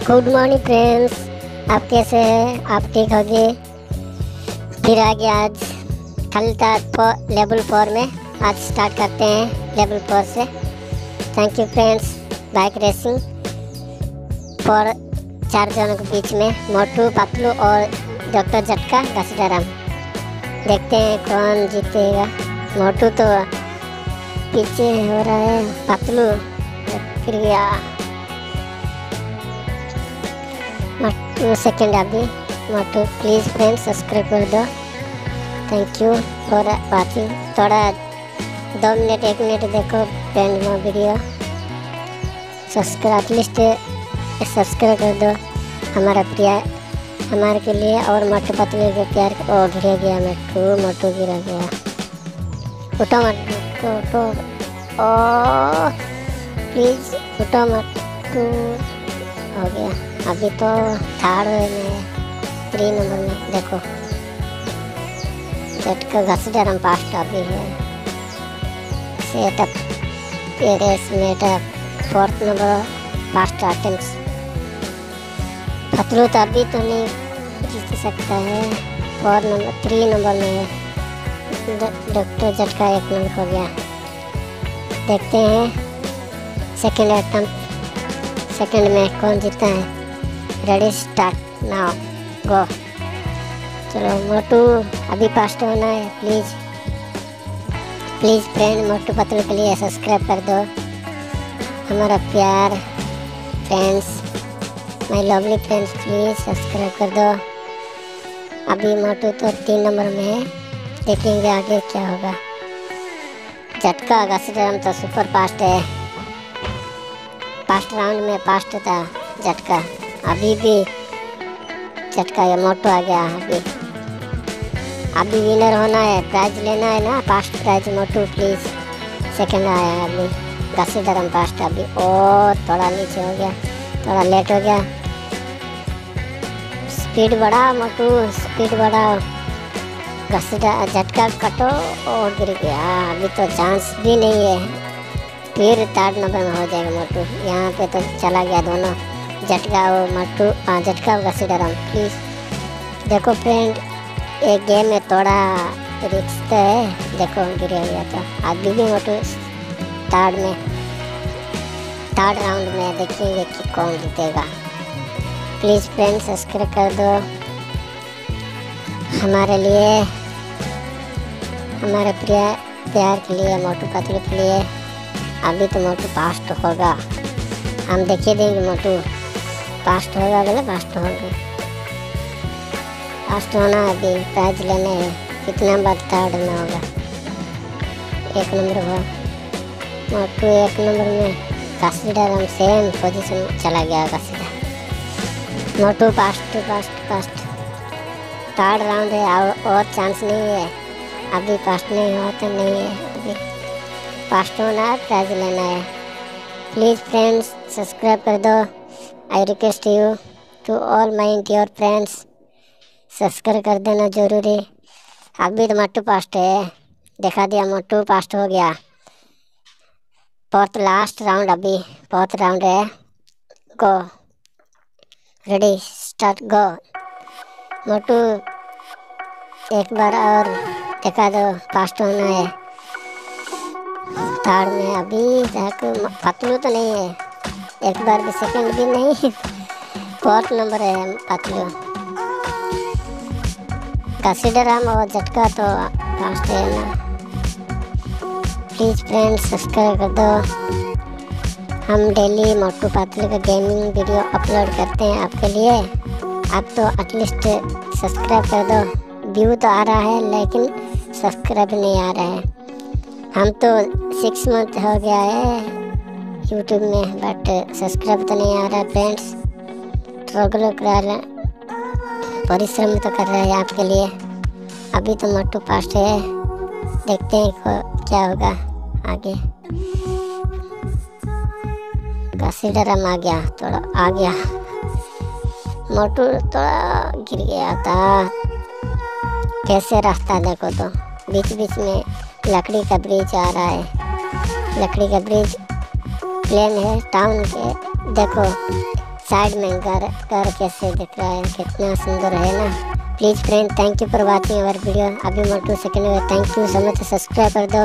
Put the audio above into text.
Good morning friends. आप कैसे हैं? आप ठीक होगी? फिर आ गया आज फोर लेवल फोर में आज स्टार्ट करते हैं लेवल फोर से। Thank you friends bike racing for चार जनों के बीच में, मोटू, पतलू और डॉक्टर झटका, घसीटाराम। देखते हैं कौन जीतेगा। मोटू तो पीछे हो रहा है, पतलू। फिर गया। सेकंड अभी मोटू प्लीज़ फ्रेंड सब्सक्राइब कर दो थैंक यू फॉर वाचिंग थोड़ा दो मिनट एक मिनट देखो फ्रेंड मो वीडियो सब्सक्राइब एटलीस्ट सब्सक्राइब कर दो हमारा प्रिय हमारे के लिए और मोटू पतले के प्यार ओ गिर गया मोटू मोटू गिरा गया उठो मोटू उठो ओ प्लीज़ उठो मोटू हो गया अभी तो थर्ड में थ्री नंबर में, देखो। झटका घस डरम पास्ट अभी है। Setup race made up, fourth number fast attempt Patlu तो अभी तो नहीं जीत सकता है। फोर नंबर, थ्री नंबर में है। डॉक्टर झटका एक नंबर हो गया। देखते हैं। सेकेंड अटेम्प्ट सेकेंड में कौन जीता है। रेडी स्टार्ट नाउ गो चलो, मोटू, अभी फास्ट होना है please please friend Motu Patlu के लिए सब्सक्राइब कर दो. हमारा प्यार friends my lovely friends please subscribe कर दो. अभी मोटू तो तीन नंबर में है, देखेंगे आगे क्या होगा. झटका घसीटम तो सुपर फास्ट है. फास्ट राउंड में फास्ट था, झटका. अभी भी झटका या मोटो आ गया अभी। अभी विनर होना है प्राइज लेना है ना fast prize Motu please second आया है अभी घसी धर्म फास्ट अभी। और थोड़ा नीचे हो गया, थोड़ा लेट हो गया। स्पीड बढ़ाओ मोटू स्पीड बढ़ाओ। घसी झटका कटो और गिर गया। अभी तो चांस भी नहीं है। फिर थर्ड नंबर में हो जाएगा मोटू। यहाँ पे तो चला गया दोनों। झटका वो मट्टू हाँ घसी डरम प्लीज़ देखो फ्रेंड एक गेम में थोड़ा रिक्स तो है। देखो, गिर गया तो। अभी भी मोटू थर्ड में थर्ड राउंड में देखेंगे कि कौन जीतेगा। प्लीज़ फ्रेंड सब्सक्राइब कर दो। हमारे लिए, हमारे प्रिय, प्यार के लिए, मोटू पतलू के लिए, अभी तो मोटू फास्ट होगा। हम देखिए देंगे मोटू। फास्ट होगा बोले फास्ट होगा। फास्ट होना अभी, प्राइज लेने है। कितना बार थर्ड में होगा। एक नंबर हुआ। मोटू एक नंबर में काशीडर हम सेम पोजीशन चला गया काशीडर Motu fast fast fast third round है, और चांस नहीं है। अभी फास्ट नहीं हुआ तो नहीं है। अभी फास्ट होना है, प्राइज लेना है। प्लीज़ फ्रेंड्स सब्सक्राइब कर दो। I request you to all my dear friends subscribe कर देना ज़रूरी। अभी तो मोटू पास्ट है। दिखा दिया मोटू पास्ट हो गया। फोर्थ लास्ट राउंड अभी फोर्थ राउंड है। गो रेडी स्टार्ट गो मोटू एक बार और दिखा दो फास्ट होना है। थर्ड में अभी तक पतलू तो नहीं है। एक बार भी सेकंड भी नहीं। फोर्थ नंबर है पतलू कंसिडर हम और झटका तो फास्ट है ना। प्लीज़ फ्रेंड्स सब्सक्राइब कर दो। हम डेली मोटू पतलू का गेमिंग वीडियो अपलोड करते हैं आपके लिए। आप तो एटलीस्ट सब्सक्राइब कर दो। व्यू तो आ रहा है, लेकिन सब्सक्राइब नहीं आ रहा है। हम तो सिक्स मंथ हो गया है। यूट्यूब में बट सब्सक्राइब तो नहीं आ रहा फ्रेंड्स स्ट्रगल कर रहे परिश्रम तो कर रहे हैं आपके लिए. अभी तो मोटू पास्ट है. देखते हैं क्या होगा आगे. कंसीडरम आ गया, थोड़ा आ गया. मोटू थोड़ा गिर गया था. कैसे रास्ता देखो तो? बीच बीच में लकड़ी का ब्रिज आ रहा है. लकड़ी का ब्रिज प्लेन है, टाउन के। देखो, साइड में घर घर कैसे दिख रहा है, कितना सुंदर है ना। Please friend thank you for watching our video अभी Motu second thank you so much subscribe कर दो।